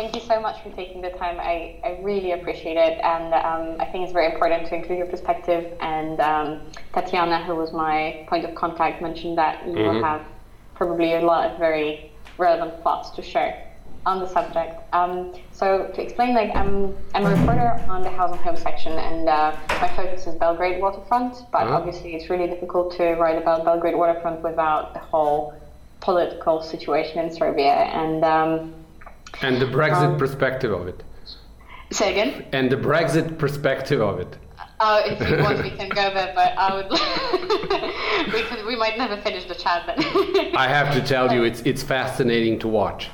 thank you so much for taking the time. I, I really appreciate it. And um, I think it's very important to include your perspective. And um, Tatiana, who was my point of contact, mentioned that you mm-hmm. have probably a lot of very relevant thoughts to share on the subject. Um, so to explain, like I'm, I'm a reporter on the House and Home section, and uh, my focus is Belgrade waterfront. But uh-huh. obviously, it's really difficult to write about Belgrade waterfront without the whole political situation in Serbia and. Um, and the Brexit um, perspective of it. Say again. And the Brexit perspective of it. Oh, if you want, we can go there, but I would. we could, we might never finish the chat then. I have to tell you, it's it's fascinating to watch.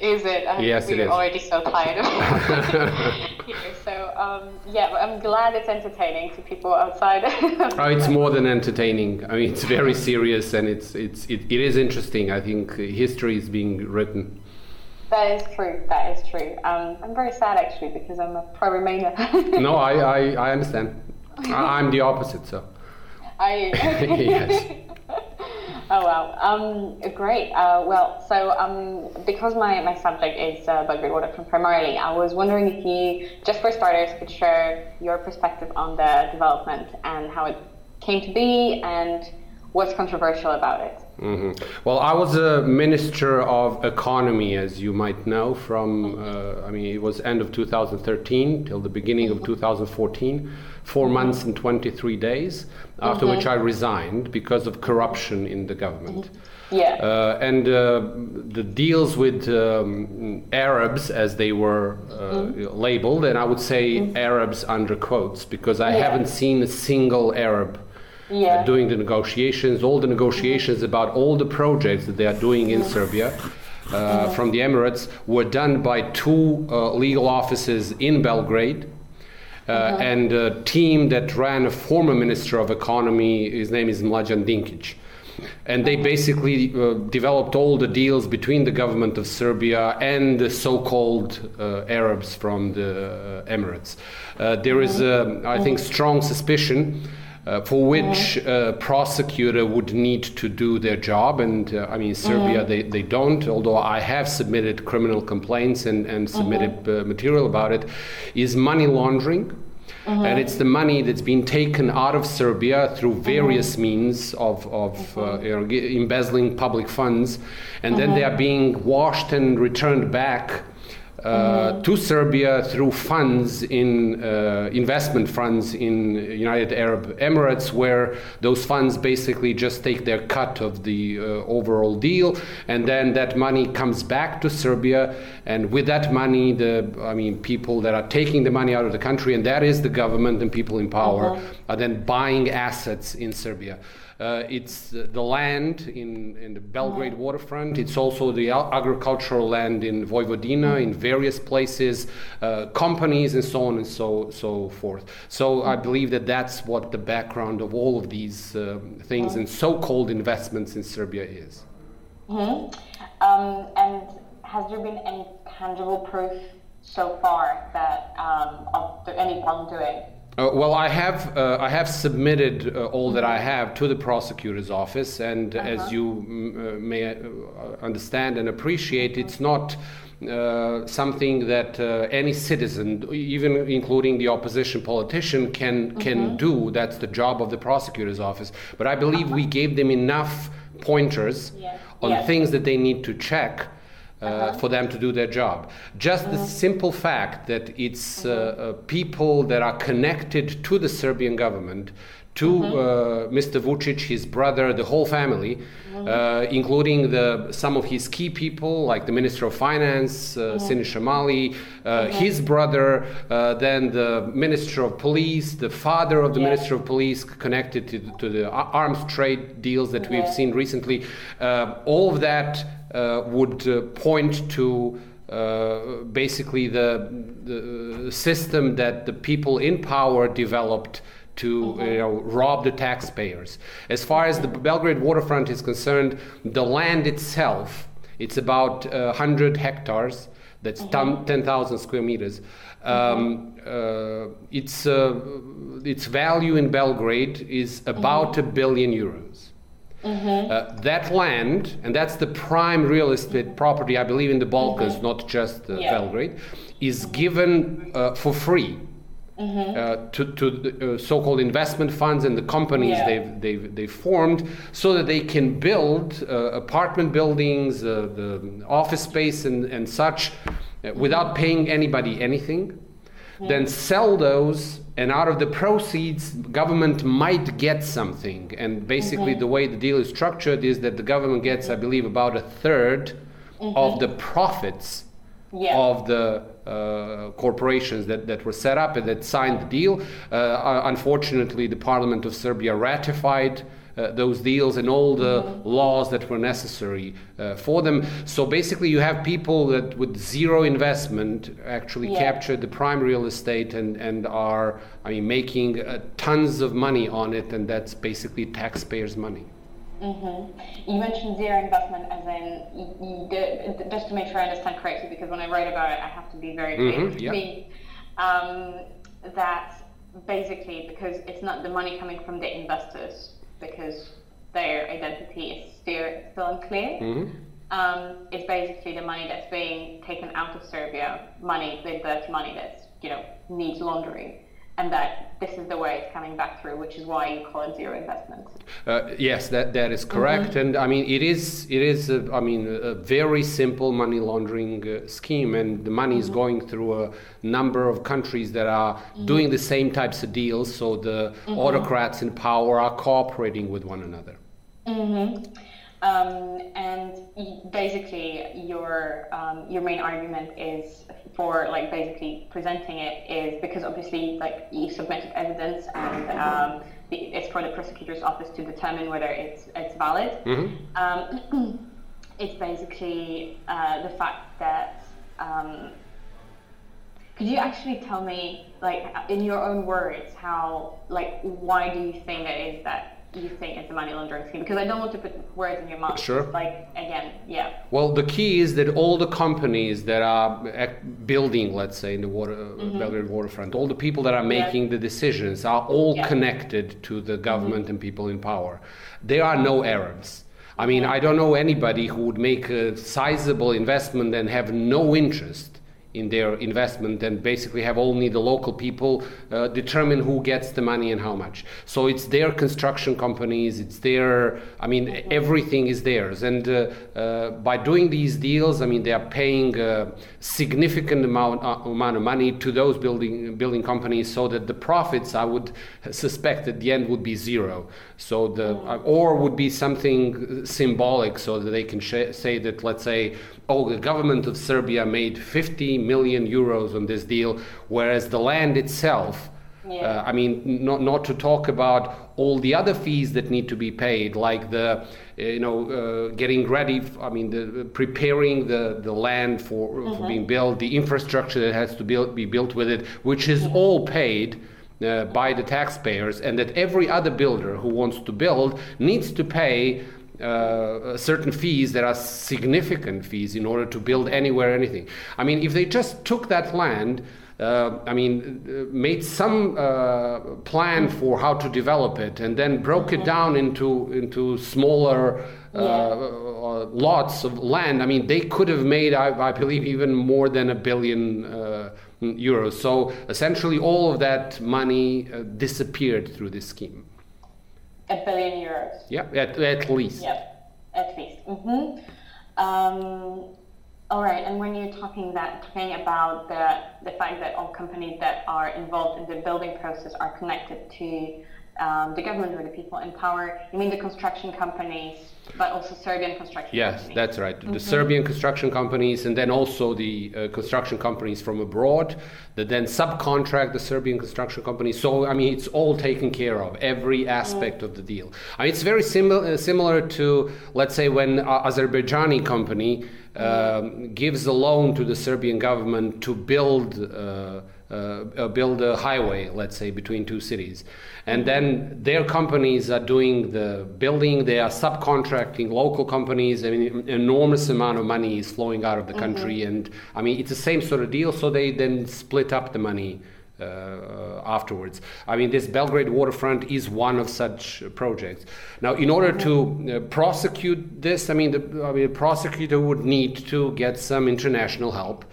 Is it? I yes, we're it is. already so tired of here. So, um, yeah, I'm glad it's entertaining to people outside. oh, it's more than entertaining. I mean, it's very serious and it's, it's, it, it is interesting. I think history is being written. That is true. That is true. Um, I'm very sad actually because I'm a pro Remainer. no, I, I, I understand. I'm the opposite, so. You? yes. Oh wow, um, great. Uh, well, so um, because my, my subject is uh, Belgrade waterfront primarily, I was wondering if you, just for starters, could share your perspective on the development and how it came to be and what's controversial about it. Mm-hmm. Well, I was a minister of economy, as you might know, from uh, I mean it was end of 2013 till the beginning of 2014 four months and 23 days, after mm-hmm. which I resigned because of corruption in the government. Yeah. Uh, and uh, the deals with um, Arabs, as they were uh, mm-hmm. labeled, and I would say mm-hmm. Arabs under quotes, because I yeah. haven't seen a single Arab yeah. doing the negotiations, all the negotiations about all the projects that they are doing in Serbia. Uh, from the Emirates were done by two uh, legal offices in Belgrade, uh, uh-huh. and a team that ran a former minister of economy. His name is Mlađan Dinkić. And they basically uh, developed all the deals between the government of Serbia and the so called uh, Arabs from the uh, Emirates. Uh, there is, I think, strong suspicion. Uh, for which uh, prosecutor would need to do their job. And uh, I mean, Serbia, mm-hmm. they, they don't, although I have submitted criminal complaints and, and submitted mm-hmm. material about it, is money laundering. Mm-hmm. And it's the money that's been taken out of Serbia through various mm-hmm. means of, of know, embezzling public funds, and then they are being washed and returned back uh, to Serbia through funds in uh, investment funds in United Arab Emirates, where those funds basically just take their cut of the uh, overall deal, and then that money comes back to Serbia, and with that money, the I mean people that are taking the money out of the country, and that is the government and people in power, uh-huh. are then buying assets in Serbia. Uh, it's the land in, in the Belgrade waterfront. It's also the agricultural land in Vojvodina, in various places, uh, companies, and so on and so so forth. So I believe that that's what the background of all of these uh, things and so-called investments in Serbia is. Mm-hmm. Um, and has there been any tangible proof so far that um, of any wrongdoing? Uh, well, I have uh, I have submitted uh, all that I have to the prosecutor's office, and uh-huh. as you mm, uh, may uh, understand and appreciate, it's not. something that any citizen, even including the opposition politician, can can mm-hmm. do. That's the job of the prosecutor's office. But I believe uh-huh. we gave them enough pointers on things that they need to check uh, uh-huh. for them to do their job. Just uh-huh. the simple fact that it's uh, uh-huh. uh, people that are connected to the Serbian government, to uh-huh. uh, Mr. Vucic, his brother, the whole family, uh-huh. uh, including the, some of his key people, like the Minister of Finance, uh, Siniša Mali, his brother, then the Minister of Police, the father of the yeah. Minister of Police, connected to, to the arms trade deals that we've seen recently. all of that uh, would uh, point to uh, basically the, the system that the people in power developed to you know, rob the taxpayers. As far as the Belgrade waterfront is concerned, the land itself, it's about uh, 100 hectares, that's mm-hmm. 10,000 square meters. Um, uh, its, uh, its value in Belgrade is about mm-hmm. a billion euros. Mm-hmm. Uh, that land, and that's the prime real estate property, I believe, in the Balkans, mm-hmm. not just uh, yeah. Belgrade, is given uh, for free. Mm-hmm. Uh, to, to the, uh, so-called investment funds and the companies yeah. they've, they've, they've formed so that they can build uh, apartment buildings, the office space and, and such without paying anybody anything then sell those and out of the proceeds government might get something and basically mm-hmm. the way the deal is structured is that the government gets i believe about a 3rd mm-hmm. of the profits yeah. of the uh, corporations that, that were set up and that signed the deal. Uh, unfortunately, the Parliament of Serbia ratified uh, those deals and all the laws that were necessary uh, for them. So basically, you have people that with zero investment actually yeah. capture the prime real estate and, and are, I mean, making uh, tons of money on it, and that's basically taxpayers' money. Mm-hmm. You mentioned zero investment, as in you, you did, just to make sure I understand correctly, because when I write about it, I have to be very clear. Mm-hmm, yeah. um, that basically, because it's not the money coming from the investors, because their identity is still, still unclear. Mm-hmm. Um, it's basically the money that's being taken out of Serbia, money, the dirty money that's you know needs laundering, and that this is the way it's coming back through, which is why you call it zero investment. Uh, yes, that that is correct, mm-hmm. and I mean it is it is a, I mean a very simple money laundering uh, scheme, and the money mm-hmm. is going through a number of countries that are mm-hmm. doing the same types of deals. So the mm-hmm. autocrats in power are cooperating with one another. Um, and basically, your um, your main argument is for like basically presenting it is because obviously like you submitted evidence and um, the, it's for the prosecutor's office to determine whether it's it's valid. Mm-hmm. Um, it's basically uh, the fact that. Um, could you actually tell me, like, in your own words, how, like, why do you think it is that you think it's a money laundering scheme? Because I don't want to put words in your mouth. Sure. Like again, yeah. Well, the key is that all the companies that are building, let's say, in the water, mm-hmm. Belgrade waterfront, all the people that are making the decisions are all connected to the government mm-hmm. and people in power. There are no Arabs. I mean, I don't know anybody who would make a sizable investment and have no interest in their investment and basically have only the local people uh, determine who gets the money and how much. So it's their construction companies, it's their, I mean, everything is theirs. And uh, uh, by doing these deals, I mean, they are paying a significant amount, uh, amount of money to those building, building companies so that the profits, I would suspect at the end would be zero. So the, uh, or would be something symbolic so that they can sh- say that, let's say, oh, the government of Serbia made 50 million euros on this deal, whereas the land itself, yeah. uh, I mean, not, not to talk about all the other fees that need to be paid, like the, uh, you know, uh, getting ready, I mean, the, preparing the, the land for, mm-hmm. for being built, the infrastructure that has to build, be built with it, which is mm-hmm. all paid. Uh, by the taxpayers, and that every other builder who wants to build needs to pay uh, certain fees that are significant fees in order to build anywhere anything. I mean, if they just took that land, uh, I mean, uh, made some uh, plan for how to develop it, and then broke it down into into smaller uh, uh, lots of land. I mean, they could have made, I, I believe, even more than a billion euros. So essentially, all of that money disappeared through this scheme a billion euros. Yeah, at, at least. Yep, at least. Mm-hmm. Um, all right, and when you're talking that talking about the the fact that all companies that are involved in the building process are connected to um, the government or the people in power, you mean the construction companies but also Serbian construction yes, companies. that's right. Mm-hmm. The Serbian construction companies, and then also the uh, construction companies from abroad that then subcontract the Serbian construction companies. So, I mean, it's all taken care of, every aspect mm. of the deal. I mean, it's very similar, uh, similar to, let's say, when uh, Azerbaijani company um, gives a loan to the Serbian government to build. Uh, uh, build a highway, let's say, between two cities. And then their companies are doing the building, they are subcontracting local companies. I mean, an enormous amount of money is flowing out of the country. Mm-hmm. And I mean, it's the same sort of deal, so they then split up the money. uh, afterwards. I mean, this Belgrade waterfront is one of such projects. Now, in order to uh, prosecute this, I mean, the, I mean, the prosecutor would need to get some international help.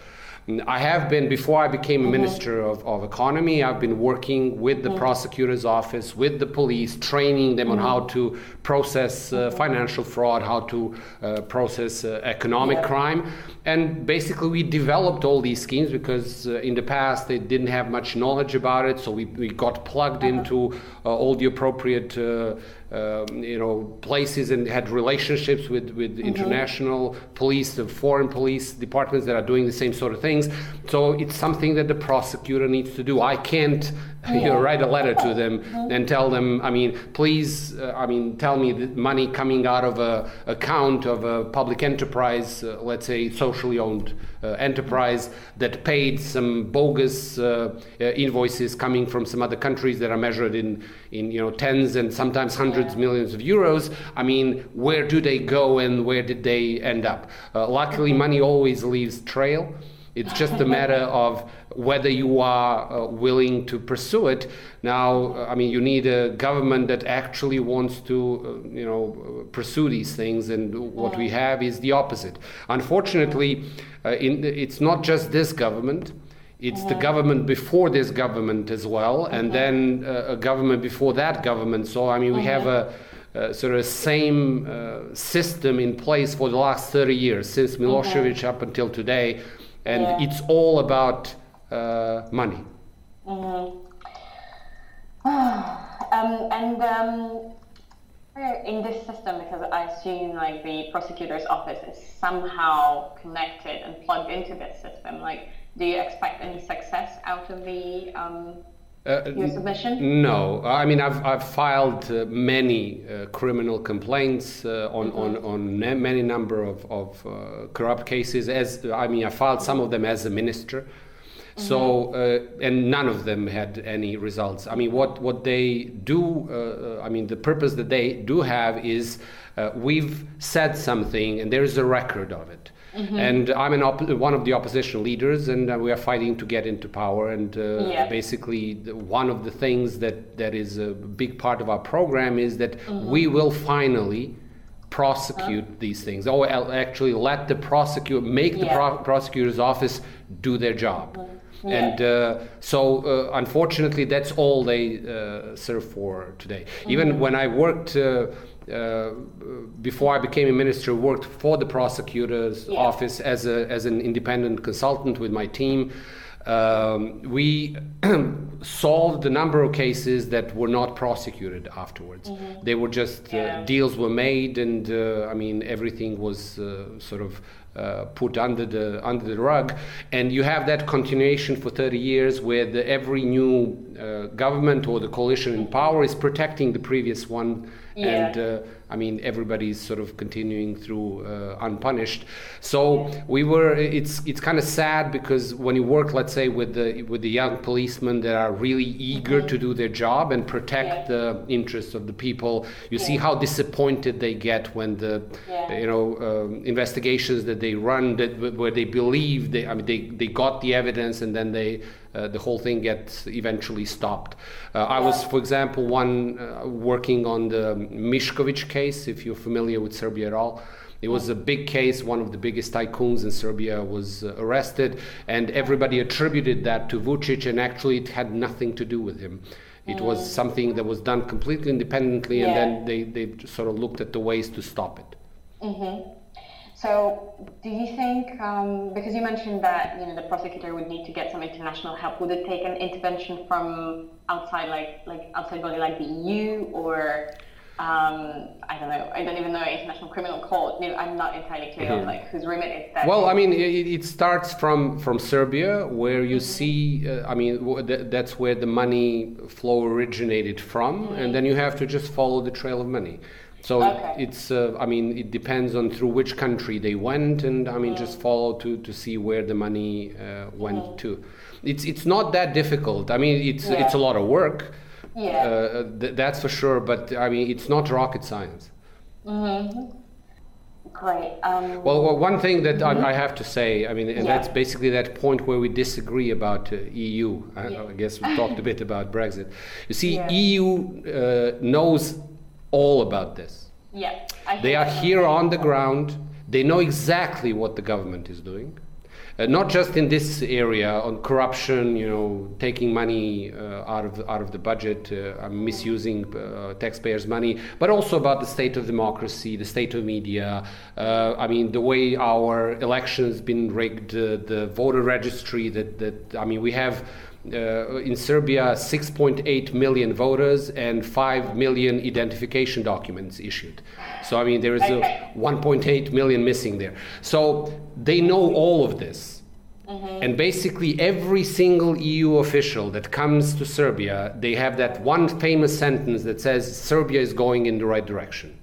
I have been, before I became a mm-hmm. minister of, of economy, I've been working with the mm-hmm. prosecutor's office, with the police, training them mm-hmm. on how to process uh, financial fraud, how to uh, process uh, economic yeah. crime. And basically, we developed all these schemes because uh, in the past they didn't have much knowledge about it. So we, we got plugged uh-huh. into uh, all the appropriate uh, um, you know places and had relationships with with mm-hmm. international police, the foreign police departments that are doing the same sort of things. So it's something that the prosecutor needs to do. I can't. you know, write a letter to them and tell them. I mean, please. Uh, I mean, tell me the money coming out of a account of a public enterprise, uh, let's say socially owned uh, enterprise that paid some bogus uh, uh, invoices coming from some other countries that are measured in in you know tens and sometimes hundreds millions of euros. I mean, where do they go and where did they end up? Uh, luckily, money always leaves trail. It's just a matter of whether you are uh, willing to pursue it. Now, uh, I mean, you need a government that actually wants to, uh, you know, pursue these things, and what we have is the opposite. Unfortunately, uh, in, it's not just this government. It's the government before this government as well, and then uh, a government before that government. So, I mean, we have a, uh, sort of same uh, system in place for the last 30 years, since Milosevic up until today, and yeah. it's all about money. Mm-hmm. um, and um, in this system, because I assume like the prosecutor's office is somehow connected and plugged into this system, like, do you expect any success out of the um, uh, your submission? No, I mean I've I've filed uh, many uh, criminal complaints uh, on, mm-hmm. on on many number of of uh, corrupt cases. As I mean, I filed some of them as a minister. So uh, and none of them had any results. I mean, what what they do? Uh, I mean, the purpose that they do have is uh, we've said something, and there is a record of it. Mm-hmm. And I'm an op- one of the opposition leaders, and uh, we are fighting to get into power. And uh, yeah. basically, the, one of the things that, that is a big part of our program is that mm-hmm. we will finally prosecute uh-huh. these things. Oh, actually, let the prosecutor make the pro- prosecutor's office do their job. Mm-hmm. Yeah. And uh, so, uh, unfortunately, that's all they uh, serve for today. Mm-hmm. Even when I worked. Uh, uh, before I became a minister, worked for the prosecutor's yeah. office as, a, as an independent consultant with my team. Um, we solved a number of cases that were not prosecuted afterwards. Mm-hmm. They were just uh, yeah. deals were made, and uh, I mean everything was uh, sort of uh, put under the under the rug, and you have that continuation for 30 years, where the, every new uh, government or the coalition in power is protecting the previous one, yeah. and uh, I mean, everybody's sort of continuing through uh, unpunished. So we were. It's it's kind of sad because when you work, let's say, with the with the young policemen that are really eager to do their job and protect yeah. the interests of the people, you yeah. see how disappointed they get when the you know um, investigations that they run that where they believe they I mean they they got the evidence and then they uh, the whole thing gets eventually stopped. Uh, I was, for example, one uh, working on the Mišković case, if you're familiar with Serbia at all. It was a big case. One of the biggest tycoons in Serbia was uh, arrested, and everybody attributed that to Vucic, and actually, it had nothing to do with him. It was mm. something that was done completely independently, yeah. and then they, they sort of looked at the ways to stop it. Mm-hmm. So, do you think, um, because you mentioned that you know the prosecutor would need to get some international help, would it take an intervention from outside, like like outside body like the EU, or um, I don't know, I don't even know international criminal court. I'm not entirely clear mm-hmm. on like whose remit is that. Well, I mean, it, it, starts from from Serbia, where you mm-hmm. see, uh, I mean, th- that's where the money flow originated from, mm-hmm. and then you have to just follow the trail of money. So okay. it's, uh, I mean, it depends on through which country they went, and I mean, mm. just follow to, to see where the money uh, went mm. to. It's it's not that difficult. I mean, it's yeah. it's a lot of work. Yeah. Uh, th- that's for sure. But I mean, it's not rocket science. Mm-hmm. Great. Um, well, well, one thing that mm-hmm. I, I, have to say, I mean, and yeah. that's basically that point where we disagree about uh, EU. I, yeah. I, guess we talked a bit about Brexit. You see. EU uh, knows all about this. Yeah. they are here on the ground. They know exactly what the government is doing uh, not just in this area on corruption, you know, taking money uh, out of out of the budget, uh, misusing uh, taxpayers' money, but also about the state of democracy, the state of media. Uh, I mean, the way our elections been rigged, the voter registry. That that I mean, we have. Uh, in Serbia 6.8 million voters and 5 million identification documents issued. So, I mean, there is okay. 1.8 million missing there. So, they know all of this. Mm-hmm. And basically, every single EU official that comes to Serbia, they have that one famous sentence that says Serbia is going in the right direction.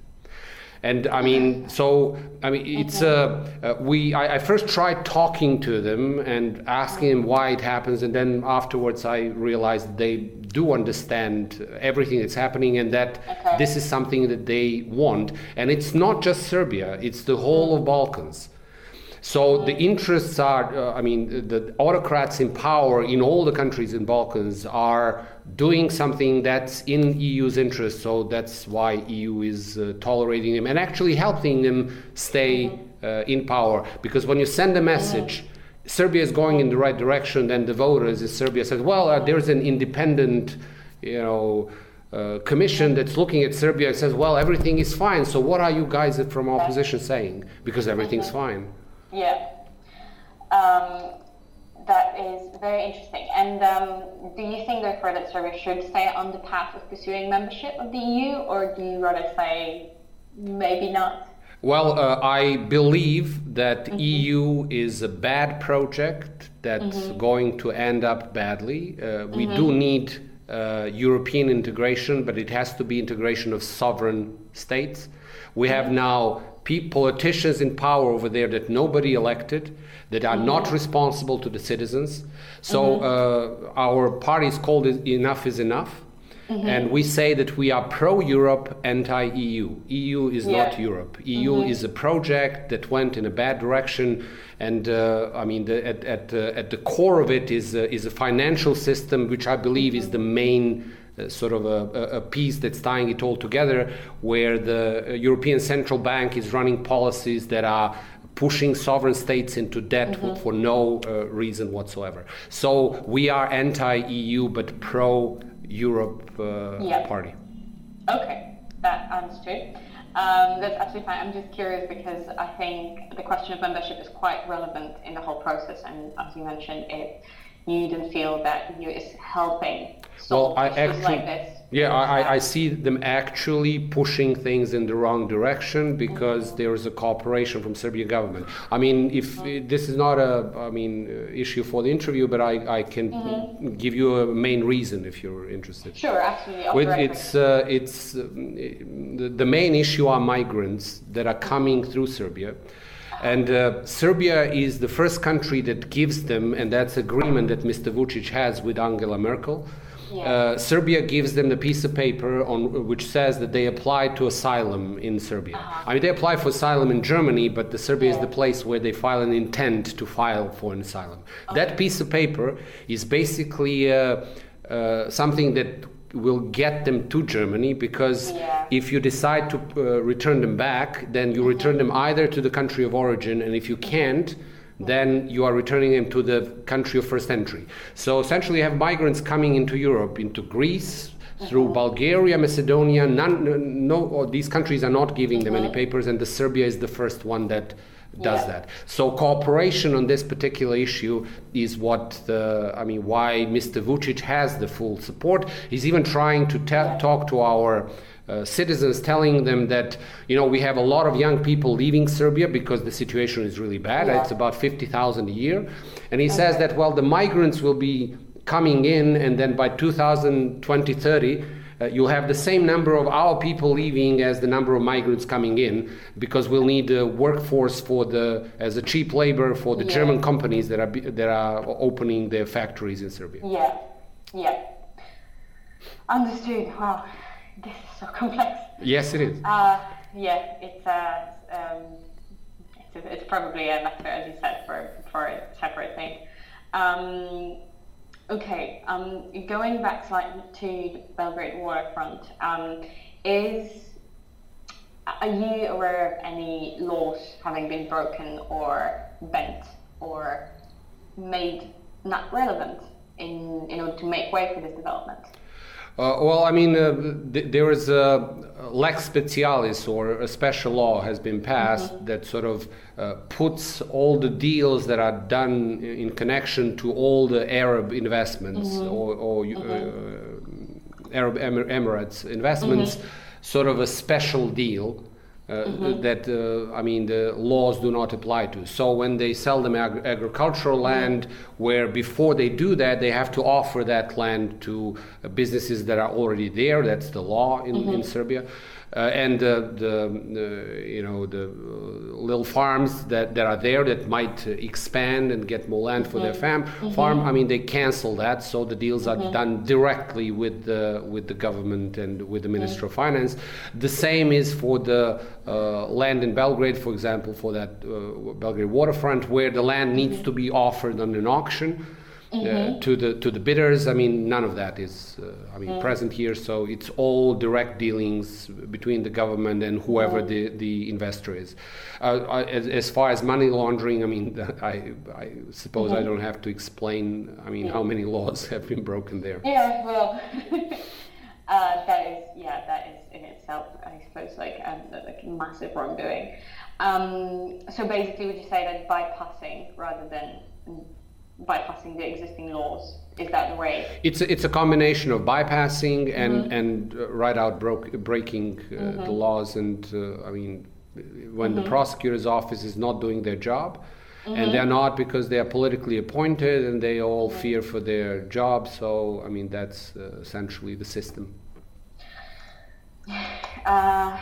And I mean, so I mean, it's uh, uh, we. I, I, first tried talking to them and asking them why it happens, and then afterwards I realized they do understand everything that's happening, and that okay. this is something that they want. And it's not just Serbia; it's the whole of Balkans. So the interests are, uh, I mean, the autocrats in power in all the countries in Balkans are doing something that's in EU's interest. So that's why EU is uh, tolerating them and actually helping them stay uh, in power. Because when you send a message, Serbia is going in the right direction, then the voters in Serbia says, well, uh, there's an independent, you know. Uh, commission that's looking at Serbia and says, well, everything is fine. So what are you guys from opposition saying? Because everything's fine. Yeah. Um, that is very interesting. And um, do you think, therefore, that Serbia should stay on the path of pursuing membership of the EU, or do you rather say maybe not? Well, uh, I believe that mm-hmm. EU is a bad project that's mm-hmm. going to end up badly. Uh, we mm-hmm. do need uh, European integration, but it has to be integration of sovereign states. We have mm-hmm. now politicians in power over there that nobody elected, that are mm-hmm. not responsible to the citizens. So mm-hmm. uh, our party is called Enough is Enough. Mm-hmm. And we say that we are pro Europe, anti EU. EU is yeah. not Europe. EU mm-hmm. is a project that went in a bad direction. And uh, I mean, the, at, at, uh, at the core of it is, uh, is a financial system, which I believe is the main uh, sort of a, a, piece that's tying it all together, where the uh, European Central Bank is running policies that are pushing sovereign states into debt mm-hmm. for no uh, reason whatsoever. So we are anti-EU but pro-Europe uh, party. Okay, that understood. Um, that's absolutely fine. I'm just curious because I think the question of membership is quite relevant in the whole process, and as you mentioned, it you didn't feel that you is helping well, I actually, like yeah, I, I see them actually pushing things in the wrong direction because mm-hmm. there is a cooperation from Serbian government. I mean, if mm-hmm. this is not a, I mean, uh, issue for the interview, but I, I can mm-hmm. give you a main reason if you're interested. Sure, absolutely. With, it's uh, it's uh, the, the main issue are migrants that are coming through Serbia. And uh, Serbia is the first country that gives them, and that's agreement that Mr. Vucic has with Angela Merkel. Yeah. Uh, Serbia gives them the piece of paper on which says that they apply to asylum in Serbia. Uh-huh. I mean, they apply for asylum in Germany, but the Serbia yeah. is the place where they file an intent to file for an asylum. Okay. That piece of paper is basically uh, uh, something that will get them to Germany because yeah. if you decide to uh, return them back, then you return them either to the country of origin, and if you can't, then you are returning them to the country of first entry. So essentially, you have migrants coming into Europe, into Greece, through mm-hmm. Bulgaria, Macedonia. None, no, these countries are not giving them any mm-hmm. papers, and the Serbia is the first one that does yeah. that. So cooperation on this particular issue is what the, I mean, why Mr. Vucic has the full support. He's even trying to ta- talk to our uh, citizens telling them that you know we have a lot of young people leaving Serbia because the situation is really bad. Yeah. It's about fifty thousand a year, and he okay. says that well the migrants will be coming in, and then by 2020 30. Uh, you'll have the same number of our people leaving as the number of migrants coming in because we'll need a workforce for the as a cheap labor for the yeah. German companies that are that are opening their factories in Serbia. Yeah, yeah, understood. Wow this is so complex. Yes, it is. Uh, yeah, it's uh, um, it's probably a matter, as you said, for for a separate thing. Um, okay, um, going back slightly to the Belgrade waterfront, um, is are you aware of any laws having been broken or bent or made not relevant in, in order to make way for this development? Uh, well, I mean, uh, th- there is a lex specialis or a special law has been passed mm-hmm. that sort of uh, puts all the deals that are done in connection to all the Arab investments mm-hmm. or, or uh, mm-hmm. Arab Emir- Emirates investments, mm-hmm. sort of a special deal mm-hmm. that uh, I mean the laws do not apply to. So when they sell them ag- agricultural mm-hmm. land, where before they do that, they have to offer that land to uh, businesses that are already there. That's the law in, in mm-hmm. Serbia. Uh, and the, the you know the uh, little farms that, that are there that might expand and get more land for their fam- mm-hmm. farm. I mean, they cancel that, so the deals are mm-hmm. done directly with the with the government and with the Minister of Finance. The same is for the uh, land in Belgrade, for example, for that uh, Belgrade waterfront, where the land needs to be offered on an auction. Uh, mm-hmm. to the to the bidders. I mean, none of that is uh, I mean mm. present here. So it's all direct dealings between the government and whoever mm. the the investor is. Uh, as, as, far as money laundering, I mean, I I suppose mm-hmm. I don't have to explain. I mean, how many laws have been broken there? Yeah, well. Uh, that is, yeah, that is in itself, I suppose, like um, like massive wrongdoing. Um, so basically, would you say that bypassing rather than bypassing the existing laws? Is that the way? It's a, it's a combination of bypassing and mm-hmm. and uh, right out broke, breaking uh, mm-hmm. the laws. And uh, I mean, when mm-hmm. the prosecutor's office is not doing their job, and mm-hmm. they're not because they are politically appointed and they all mm-hmm. fear for their job. So I mean, that's uh, essentially the system. Uh,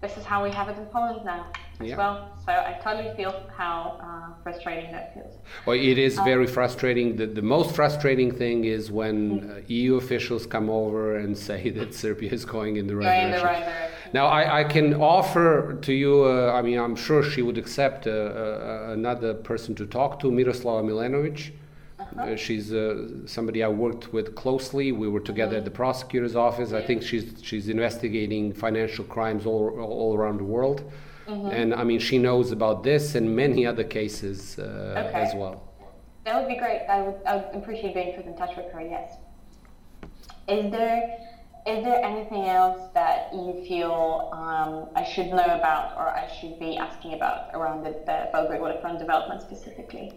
this is how we have it in Poland now as yeah. well. So I totally feel how uh, frustrating that feels. Well, it is um, very frustrating. The, the most frustrating thing is when mm-hmm. uh, EU officials come over and say that Serbia is going in the right, going direction. The right direction. Now, I, I, can offer to you, uh, I mean, I'm sure she would accept uh, uh, another person to talk to, Miroslava Milenovic. Uh-huh. Uh, she's uh, somebody I worked with closely. We were together at the prosecutor's office. I think she's she's investigating financial crimes all all around the world, mm-hmm. and I mean she knows about this and many other cases uh, okay. as well. That would be great. I would I would appreciate being put in touch with her. Yes. Is there is there anything else that you feel um, I should know about or I should be asking about around the, the Belgrade waterfront development specifically?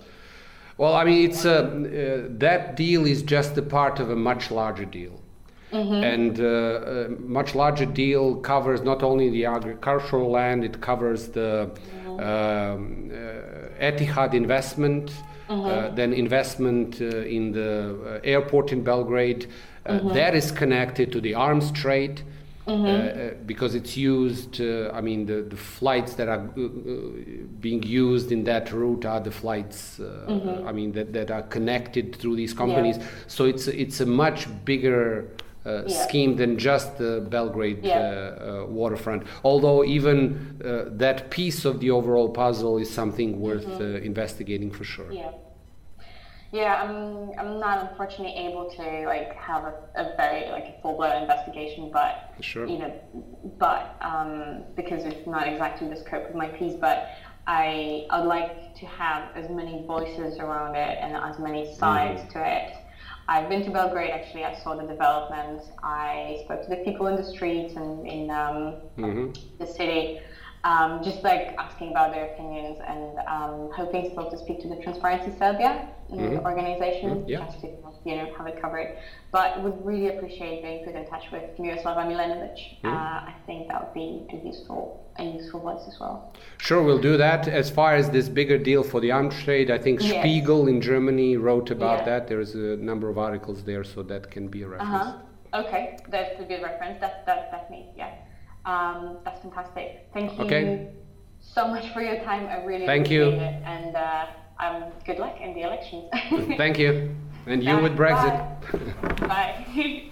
Well, I mean, it's a, uh, that deal is just a part of a much larger deal. Mm-hmm. And uh, a much larger deal covers not only the agricultural land, it covers the mm-hmm. um, uh, Etihad investment, mm-hmm. uh, then investment uh, in the uh, airport in Belgrade. Mm-hmm. That is connected to the arms trade. Mm-hmm. Uh, uh, because it's used. Uh, I mean, the, the flights that are uh, uh, being used in that route are the flights. Uh, mm-hmm. I mean, that, that are connected through these companies. Yeah. So it's it's a much bigger. Yeah. scheme than just the Belgrade yeah. waterfront. Although even that piece of the overall puzzle is something worth mm-hmm. investigating for sure. Yeah. Yeah, I'm I'm not unfortunately able to like have a, a very like a full blown investigation, but sure. you know, but um, because it's not exactly the scope of my piece, but I I'd like to have as many voices around it and as many sides mm-hmm. to it. I've been to Belgrade actually. I saw the development. I spoke to the people in the streets and in um, mm-hmm. the city um, just like asking about their opinions and um, hoping still to speak to the Transparency Serbia mm-hmm. organization, mm-hmm. yeah. just to you know have it covered. But would really appreciate being put in touch with Miroslava Milenovic. Mm-hmm. Uh, I think that would be a useful a useful voice as well. Sure, we'll do that. As far as this bigger deal for the arms trade, I think yes. Spiegel in Germany wrote about yeah. that. There is a number of articles there, so that can be a reference. Uh-huh. Okay, that's a good reference. That's that, that's me. Yeah. Um, that's fantastic. Thank you okay. so much for your time. I really Thank you. it. And uh, um, good luck in the elections. Thank you. And you Bye. with Brexit. Bye. Bye.